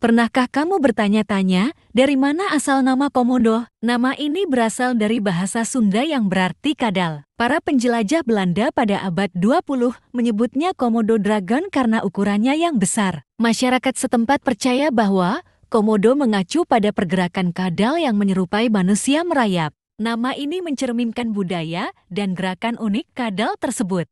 Pernahkah kamu bertanya-tanya, dari mana asal nama Komodo? Nama ini berasal dari bahasa Sunda yang berarti kadal. Para penjelajah Belanda pada abad 20 menyebutnya Komodo Dragon karena ukurannya yang besar. Masyarakat setempat percaya bahwa Komodo mengacu pada pergerakan kadal yang menyerupai manusia merayap. Nama ini mencerminkan budaya dan gerakan unik kadal tersebut.